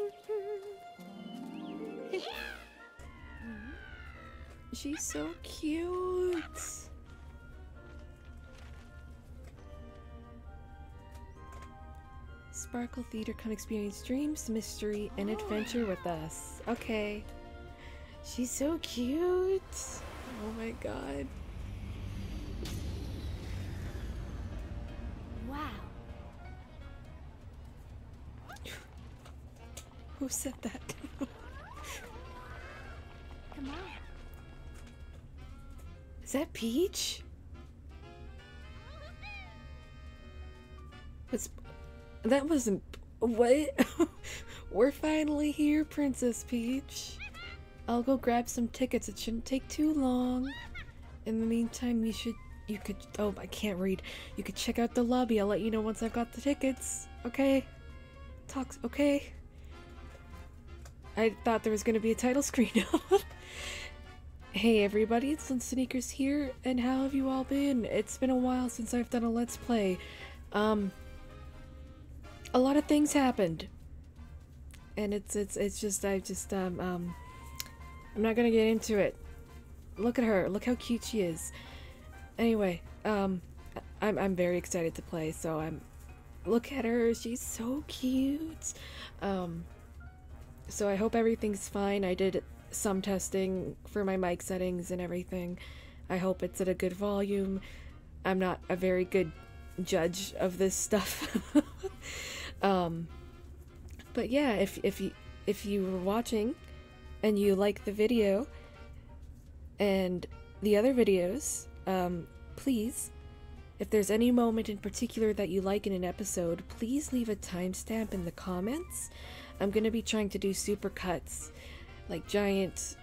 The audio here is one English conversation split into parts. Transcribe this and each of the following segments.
She's so cute. Sparkle Theater, come experience dreams, mystery, and adventure with us. Okay. She's so cute. Oh my god. Said that? Come on. Is that Peach? What's that wasn't what? We're finally here, Princess Peach. I'll go grab some tickets. It shouldn't take too long. In the meantime, you should you could oh I can't read. You could check out the lobby. I'll let you know once I've got the tickets. Okay? Talks okay. I thought there was gonna be a title screen Hey everybody, it's Lynsneakers here, and how have you all been? It's been a while since I've done a Let's Play. Um, a lot of things happened. And it's, it's, it's just, I just, um, um, I'm not gonna get into it. Look at her, look how cute she is. Anyway, um, I'm, I'm very excited to play, so I'm, look at her, she's so cute. Um, so I hope everything's fine. I did some testing for my mic settings and everything. I hope it's at a good volume. I'm not a very good judge of this stuff. um, but yeah, if if you if you were watching and you like the video and the other videos, um, please, if there's any moment in particular that you like in an episode, please leave a timestamp in the comments. I'm gonna be trying to do super cuts like giant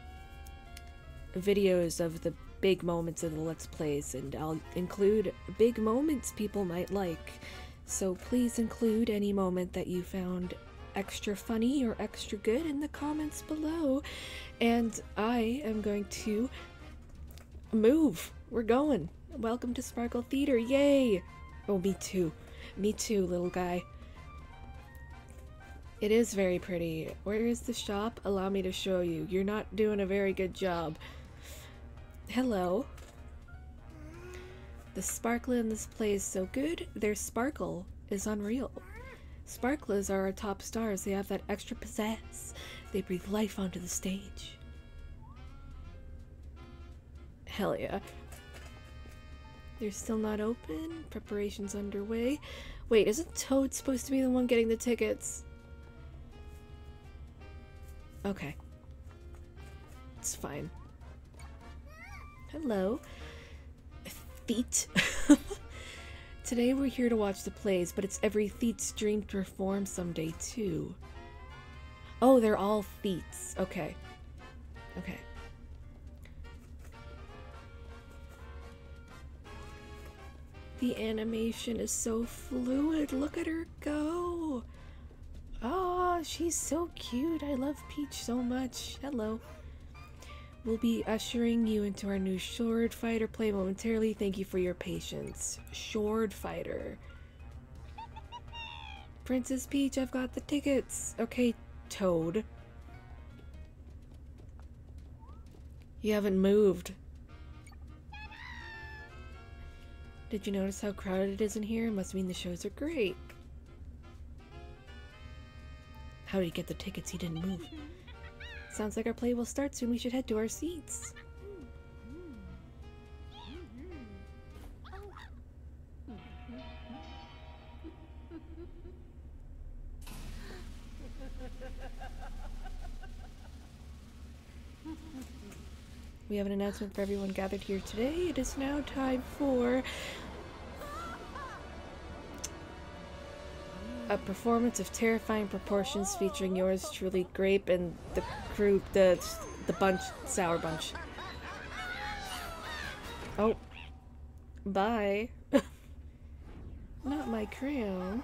videos of the big moments of the Let's Plays, and I'll include big moments people might like. So please include any moment that you found extra funny or extra good in the comments below. And I am going to move. We're going. Welcome to Sparkle Theater. Yay! Oh, me too. Me too, little guy. It is very pretty. Where is the shop? Allow me to show you. You're not doing a very good job. Hello. The sparkle in this play is so good, their sparkle is unreal. Sparklers are our top stars. They have that extra pizzazz. They breathe life onto the stage. Hell yeah. They're still not open. Preparations underway. Wait, isn't Toad supposed to be the one getting the tickets? Okay. It's fine. Hello. Theet. Today we're here to watch the plays, but it's every Theet's dream to perform someday too. Oh, they're all Theets. Okay. Okay. The animation is so fluid. Look at her go. She's so cute. I love Peach so much. Hello. We'll be ushering you into our new Sword Fighter play momentarily. Thank you for your patience. Sword Fighter. Princess Peach, I've got the tickets. Okay, Toad. You haven't moved. Did you notice how crowded it is in here? It Must mean the shows are great. How did he get the tickets? He didn't move. Sounds like our play will start soon. We should head to our seats. We have an announcement for everyone gathered here today. It is now time for a performance of terrifying proportions featuring yours truly, Grape, and the crew, the the bunch, Sour Bunch. Oh, bye. Not my crown.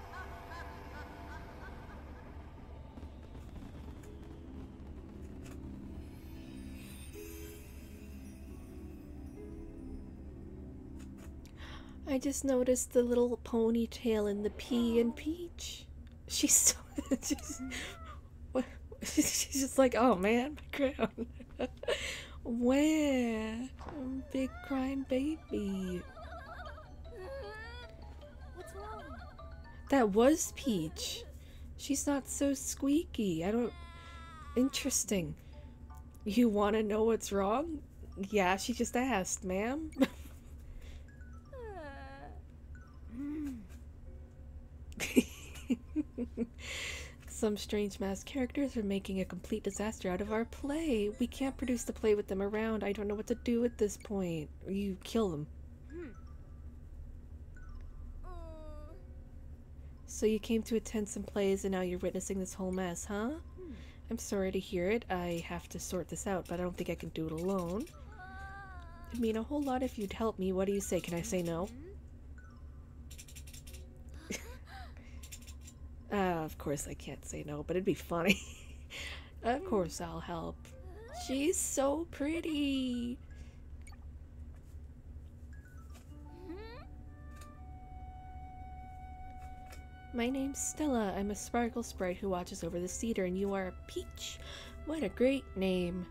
I just noticed the little ponytail in the pea and peach. She's so. She's? She's just like, oh man, my crown. Where? Big crying baby. What's wrong? That was Peach. She's not so squeaky. I don't. Interesting. You want to know what's wrong? Yeah, she just asked, ma'am. Some strange masked characters are making a complete disaster out of our play. We can't produce the play with them around. I don't know what to do at this point. You kill them. So you came to attend some plays and now you're witnessing this whole mess, huh? I'm sorry to hear it. I have to sort this out, but I don't think I can do it alone. It'd mean a whole lot if you'd help me. What do you say? Can I say no? Uh, of course I can't say no, but it'd be funny. of course I'll help. She's so pretty. My name's Stella. I'm a sparkle sprite who watches over the cedar, and you are a peach. What a great name.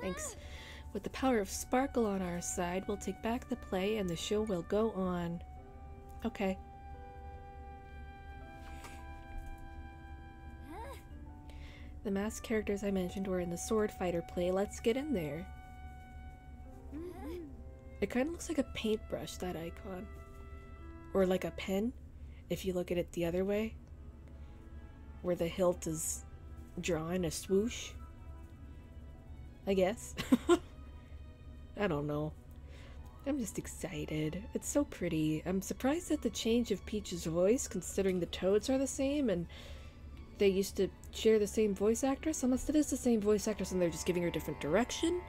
Thanks. With the power of sparkle on our side, we'll take back the play and the show will go on. Okay. The masked characters I mentioned were in the sword fighter play. Let's get in there. Mm-hmm. It kind of looks like a paintbrush, that icon. Or like a pen, if you look at it the other way. Where the hilt is drawing a swoosh. I guess. I don't know. I'm just excited. It's so pretty. I'm surprised at the change of Peach's voice, considering the toads are the same and they used to share the same voice actress. Unless it is the same voice actress and they're just giving her different direction.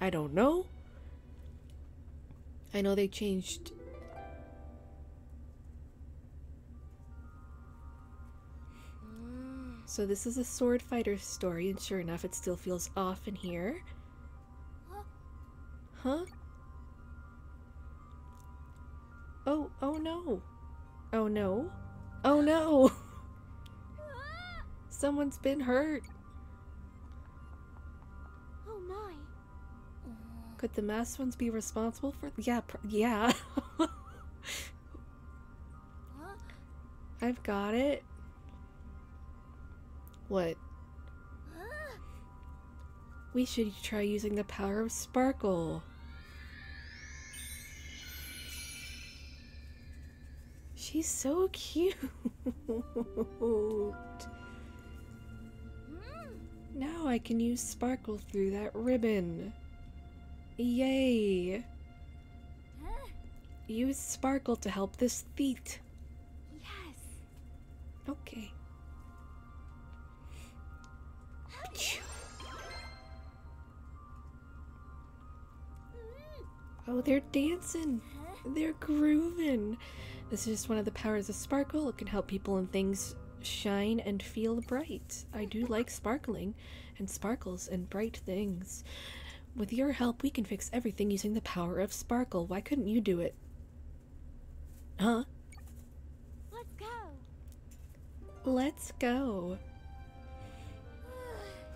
I don't know. I know they changed. So this is a sword fighter story, and sure enough, it still feels off in here. Huh? Oh, oh no. Oh no. Oh no. Someone's been hurt. Oh my. Could the masked ones be responsible for? Yeah, pr- yeah. I've got it. What? We should try using the power of sparkle. She's so cute. Now I can use sparkle through that ribbon. Yay! Use sparkle to help this Theet. Yes. Okay. Oh, they're dancing. They're grooving. This is just one of the powers of sparkle. It can help people and things shine and feel bright. I do like sparkling and sparkles and bright things. With your help, we can fix everything using the power of sparkle. Why couldn't you do it? Huh? Let's go. Let's go.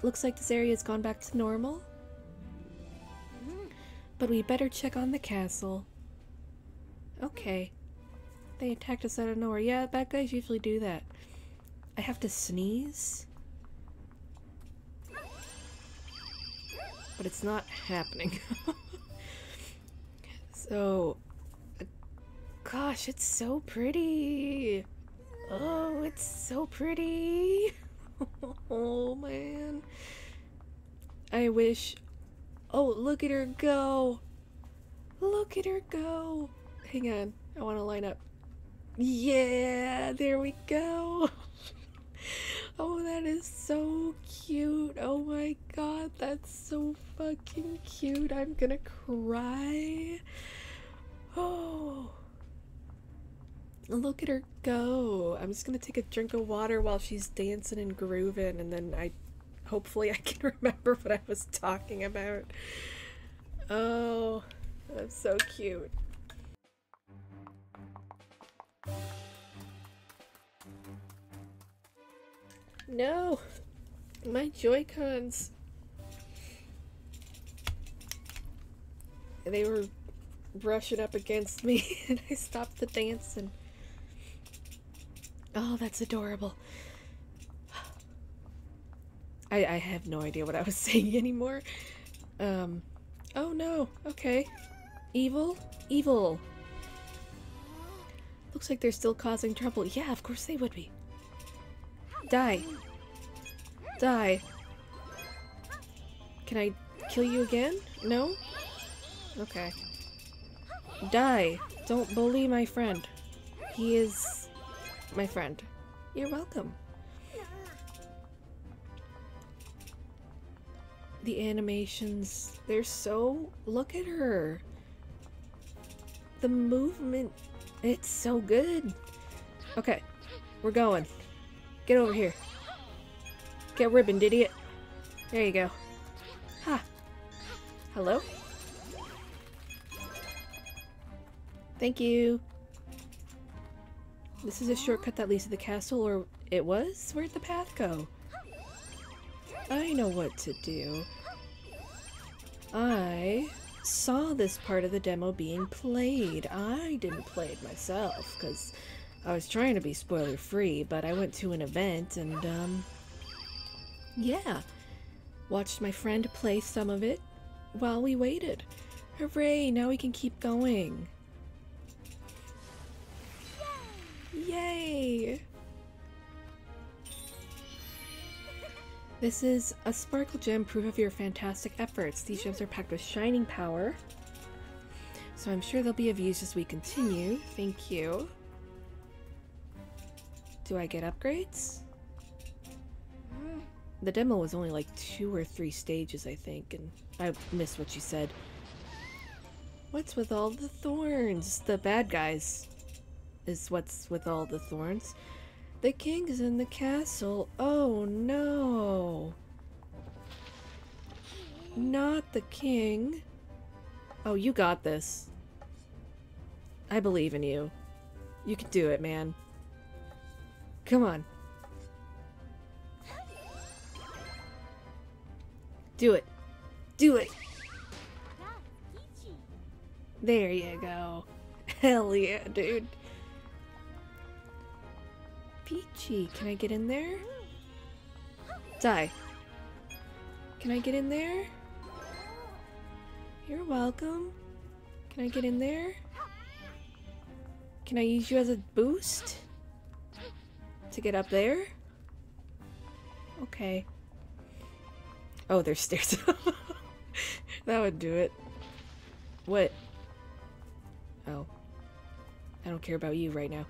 Looks like this area's gone back to normal. But we better check on the castle. Okay. They attacked us out of nowhere. Yeah, bad guys usually do that. I have to sneeze. But it's not happening. so, uh, gosh, it's so pretty. Oh, it's so pretty. oh, man. I wish. Oh, look at her go. Look at her go. Hang on. I want to line up. Yeah, there we go. oh, that is so cute. Oh my god, that's so fucking cute. I'm gonna cry. Oh. Look at her go. I'm just gonna take a drink of water while she's dancing and grooving, and then I hopefully I can remember what I was talking about. Oh, that's so cute. No. My Joy-Cons. They were brushing up against me and I stopped the dance and Oh, that's adorable. I I have no idea what I was saying anymore. Um oh no, okay. Evil? Evil. Looks like they're still causing trouble. Yeah, of course they would be. Die. Die. Can I kill you again? No? Okay. Die. Don't bully my friend. He is my friend. You're welcome. The animations, they're so... Look at her. The movement, it's so good. Okay, we're going. Get over here. Get ribboned, idiot. There you go. Ha. Hello? Thank you. This is a shortcut that leads to the castle, or it was? Where'd the path go? I know what to do. I saw this part of the demo being played. I didn't play it myself, because I was trying to be spoiler free, but I went to an event and, um, yeah. Watched my friend play some of it while we waited. Hooray, now we can keep going. Yay! This is a sparkle gem, proof of your fantastic efforts. These gems are packed with shining power. So I'm sure they'll be of use as we continue. Thank you. Do I get upgrades? The demo was only like two or three stages, I think, and I missed what you said. What's with all the thorns? The bad guys is what's with all the thorns. The king's in the castle. Oh no. Not the king. Oh, you got this. I believe in you. You can do it, man. Come on. Do it. Do it. There you go. Hell yeah, dude. Peachy, can I get in there? Die. Can I get in there? You're welcome. Can I get in there? Can I use you as a boost? To get up there? Okay. Oh, there's stairs. that would do it. What? Oh. I don't care about you right now.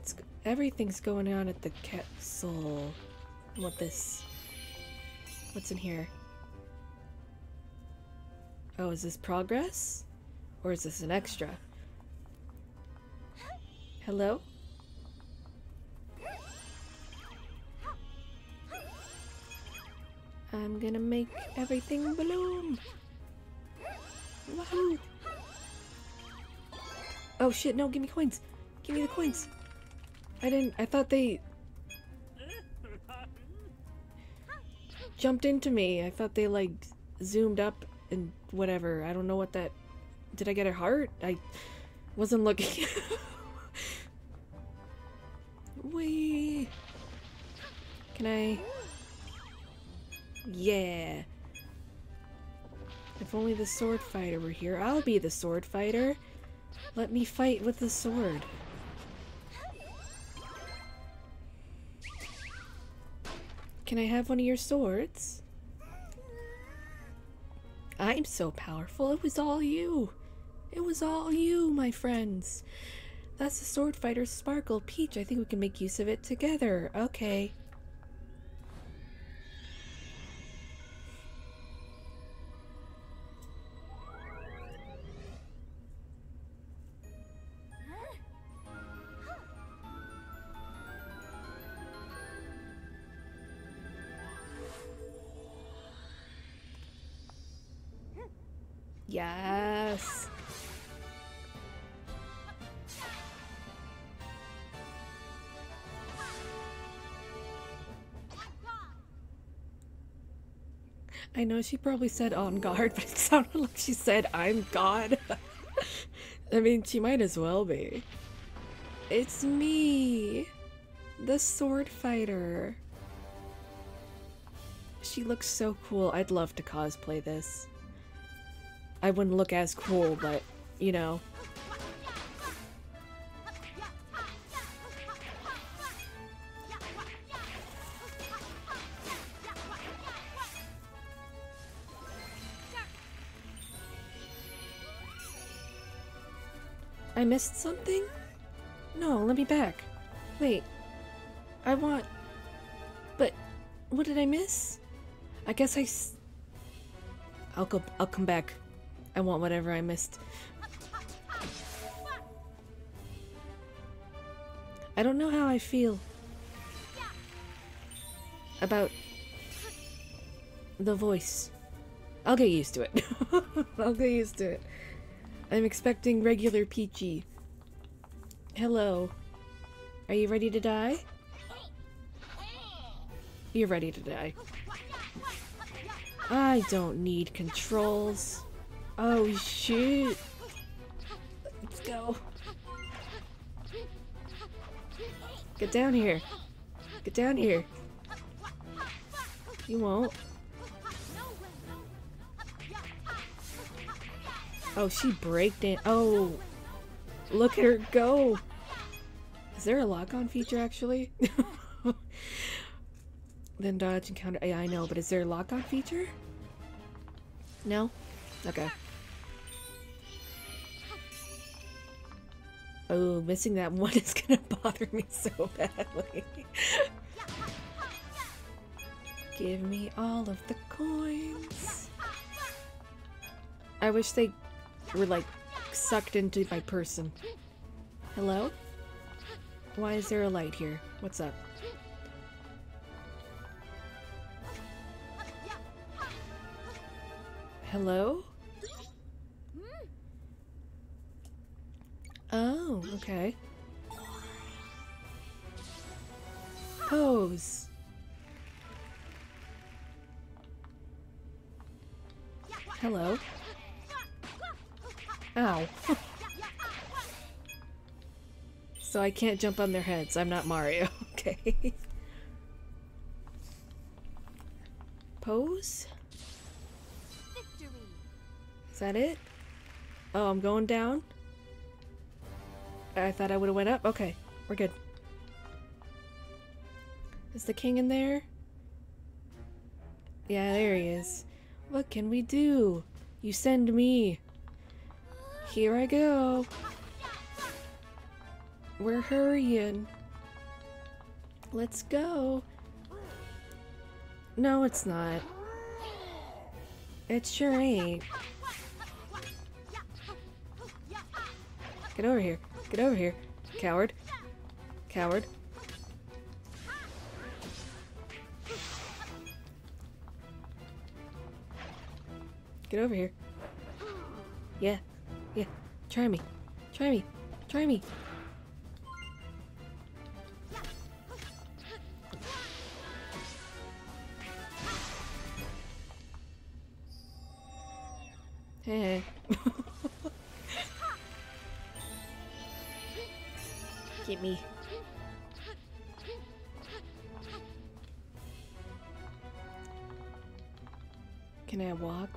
It's, everything's going on at the castle. What this? What's in here? Oh, is this progress? Or is this an extra? Hello? I'm gonna make everything bloom. Woohoo! Oh shit, no, give me coins. Give me the coins. I didn't, I thought they jumped into me. I thought they like zoomed up and whatever. I don't know what that, did I get a heart? I wasn't looking. Wee. Can I? Yeah. If only the sword fighter were here. I'll be the sword fighter. Let me fight with the sword. Can I have one of your swords? I'm so powerful. It was all you. It was all you, my friends. That's the sword fighter Sparkle. Peach, I think we can make use of it together. Okay. Yes. I know she probably said on guard, but it sounded like she said I'm God. I mean, she might as well be. It's me, the sword fighter. She looks so cool. I'd love to cosplay this. I wouldn't look as cool, but you know. I missed something? No, let me back. Wait. I want. But what did I miss? I guess I. S- I'll go. I'll come back. I want whatever I missed. I don't know how I feel about the voice. I'll get used to it. I'll get used to it. I'm expecting regular Peachy. Hello. Are you ready to die? You're ready to die. I don't need controls. Oh shoot. Let's go. Get down here. Get down here. You won't. Oh, she it. Oh, look at her go. Is there a lock-on feature actually? then dodge and counter. Yeah, I know, but is there a lock-on feature? No? Okay. Oh, missing that one is gonna bother me so badly. Give me all of the coins. I wish they were like sucked into my person. Hello? Why is there a light here? What's up? Hello? Oh, okay. Pose. Hello. Ow. so I can't jump on their heads. I'm not Mario. Okay. Pose? Is that it? Oh, I'm going down? I thought I would have went up. Okay, we're good. Is the king in there? Yeah, there he is. What can we do? You send me. Here I go. We're hurrying. Let's go. No, it's not. It sure ain't. Get over here. Get over here. Coward. Coward. Get over here. Yeah. Yeah. Try me. Try me. Try me.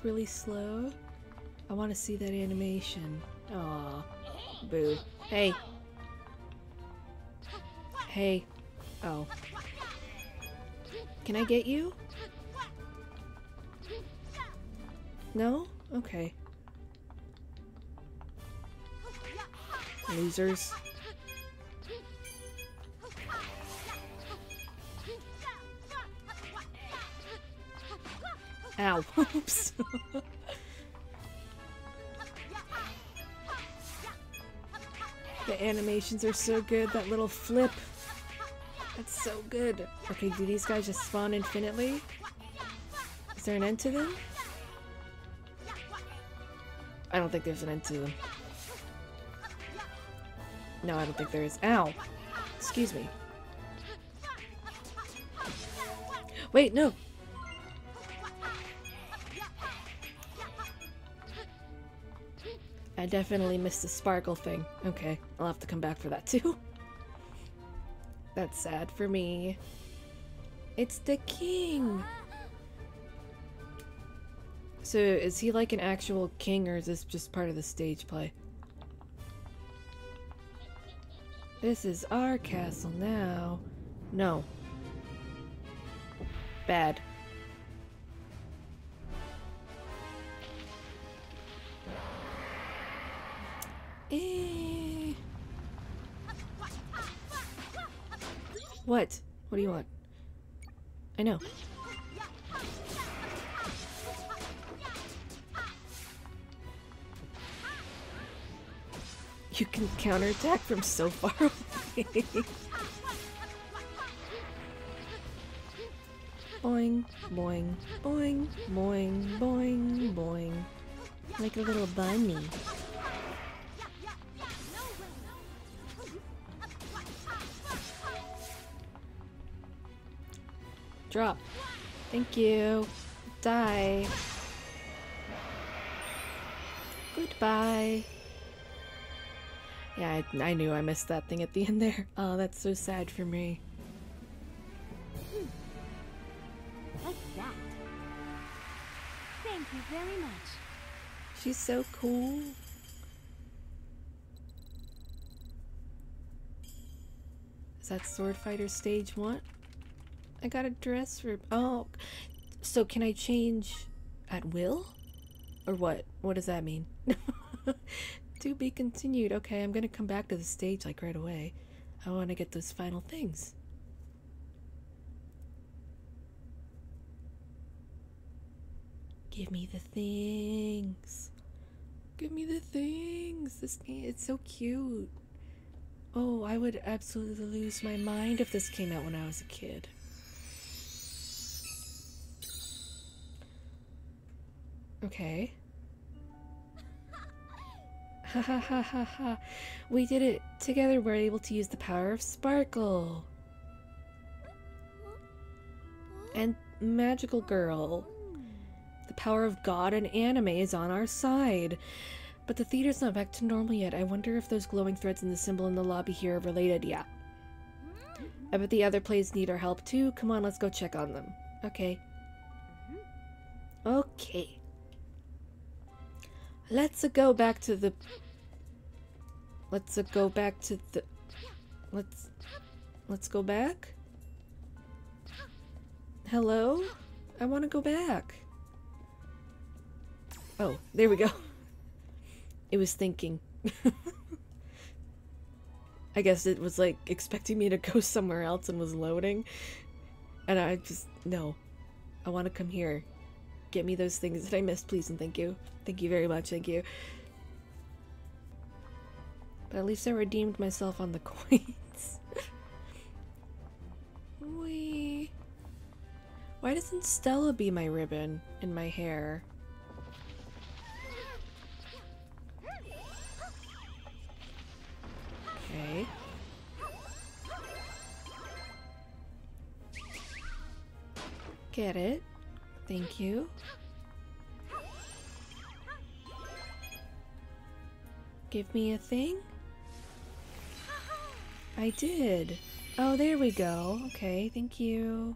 Really slow? I want to see that animation. Aw. Boo. Hey. Hey. Oh. Can I get you? No? Okay. Losers. Ow. Oops. the animations are so good. That little flip. That's so good. Okay, do these guys just spawn infinitely? Is there an end to them? I don't think there's an end to them. No, I don't think there is. Ow! Excuse me. I definitely missed the sparkle thing. Okay, I'll have to come back for that too. That's sad for me. It's the king! So, is he like an actual king or is this just part of the stage play? This is our castle now. No. Bad. Eh. What? What do you want? I know. You can counterattack from so far away. boing, boing, boing, boing, boing, boing. Like a little bunny. Drop. Thank you. Die. Goodbye. Yeah, I, I knew I missed that thing at the end there. Oh, that's so sad for me. Like that. Thank you very much. She's so cool. Is that Sword Fighter stage one? I got a dress for. Oh, so can I change at will? Or what? What does that mean? to be continued. Okay, I'm gonna come back to the stage like right away. I want to get those final things. Give me the things. Give me the things. This game, it's so cute. Oh, I would absolutely lose my mind if this came out when I was a kid. Okay. Ha ha ha ha ha. We did it. Together we're able to use the power of Sparkle. And Magical Girl. The power of God and anime is on our side. But the theater's not back to normal yet. I wonder if those glowing threads in the symbol in the lobby here are related. Yeah. I bet the other plays need our help too. Come on, let's go check on them. Okay. Okay. Let's go back to the. Let's go back to the. Let's. Let's go back. Hello? I want to go back. Oh, there we go. It was thinking. I guess it was like expecting me to go somewhere else and was loading. And I just, no. I want to come here. Get me those things that I missed, please, and thank you. Thank you very much, thank you. But at least I redeemed myself on the coins. Wee. Why doesn't Stella be my ribbon in my hair? Okay. Get it. Thank you. Give me a thing? I did. Oh, there we go. Okay, thank you.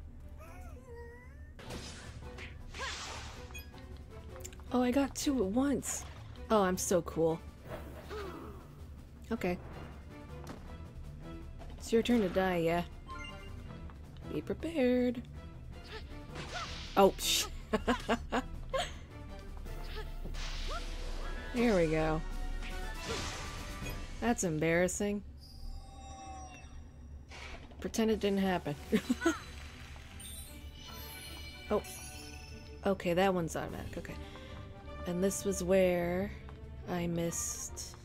Oh, I got two at once. Oh, I'm so cool. Okay. It's your turn to die, yeah. Be prepared. Oh, sh Here we go. That's embarrassing. Pretend it didn't happen. oh. Okay, that one's automatic. Okay. And this was where I missed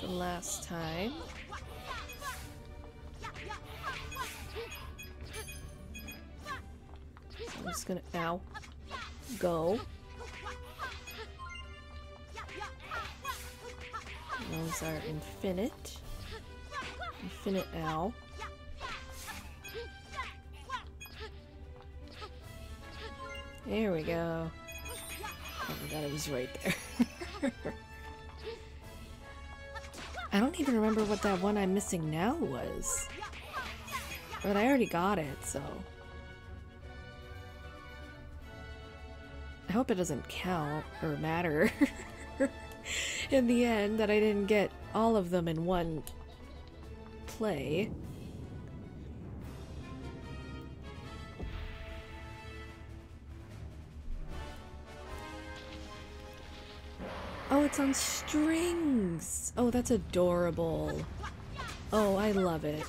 the last time. I'm just gonna, ow, go. Those are infinite. Infinite ow. There we go. Oh my god, it was right there. I don't even remember what that one I'm missing now was. But I already got it, so. I hope it doesn't count or matter in the end that I didn't get all of them in one play. Oh, it's on strings. Oh, that's adorable. Oh, I love it.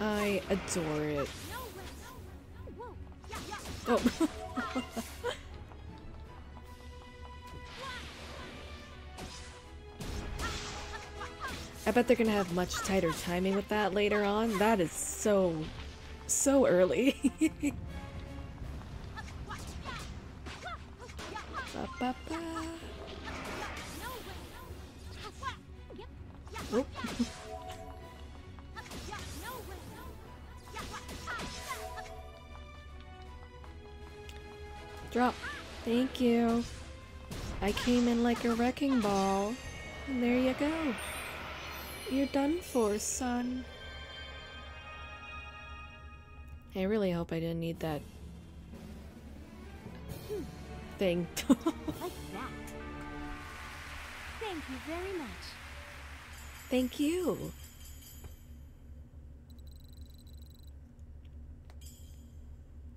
I adore it. Oh. I bet they're gonna have much tighter timing with that later on. That is so, so early. ba, ba, ba. Drop. Thank you. I came in like a wrecking ball. And there you go. You're done for, son. I really hope I didn't need that thing. Like that. Thank you very much. Thank you.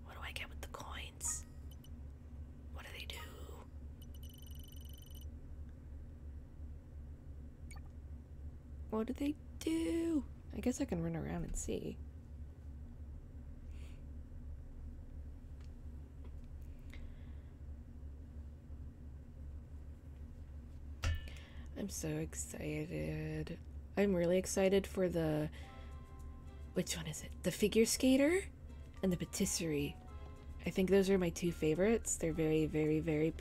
What do I get with the coins? What do they do? What do they do? I guess I can run around and see. I'm so excited. I'm really excited for the. Which one is it? The figure skater and the patisserie. I think those are my two favorites. They're very, very, very.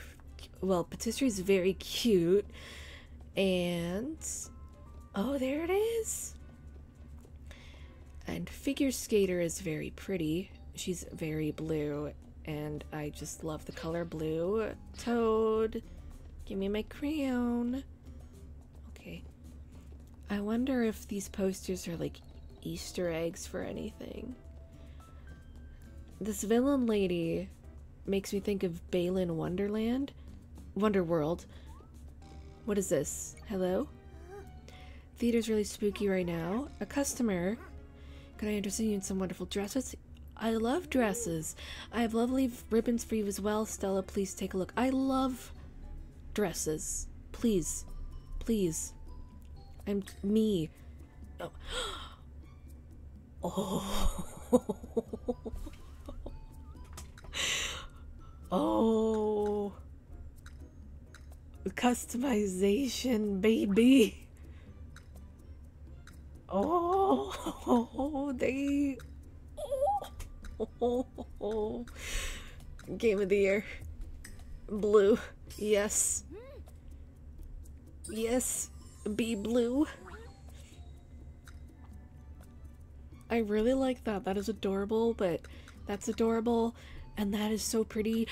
Well, patisserie is very cute. And. Oh, there it is! And figure skater is very pretty. She's very blue. And I just love the color blue. Toad, give me my crayon. Okay. I wonder if these posters are like Easter eggs for anything. This villain lady makes me think of Balan Wonderland. Wonderworld. What is this? Hello? Theater's really spooky right now. A customer. Could I interest you in some wonderful dresses? I love dresses. I have lovely ribbons for you as well. Stella, please take a look. I love dresses. Please. Please. I'm me. Oh. Oh. oh. Customization, baby. Oh, they. Oh. Game of the year. Blue. Yes. Yes. Be blue. I really like that. That is adorable, but that's adorable, and that is so pretty.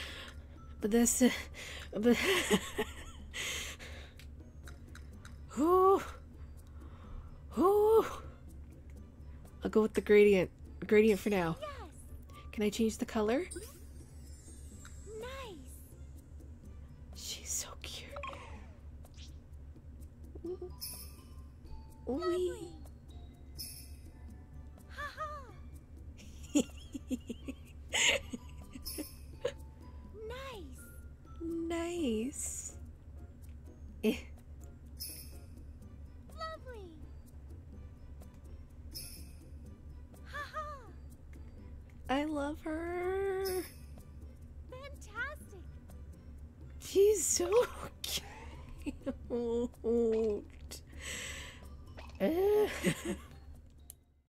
But this, but. Ooh. I'll go with the gradient. Gradient for now. Yes. Can I change the color? Nice. She's so cute. Wee. Haha. Nice. Nice. Love her. Fantastic. She's so cute.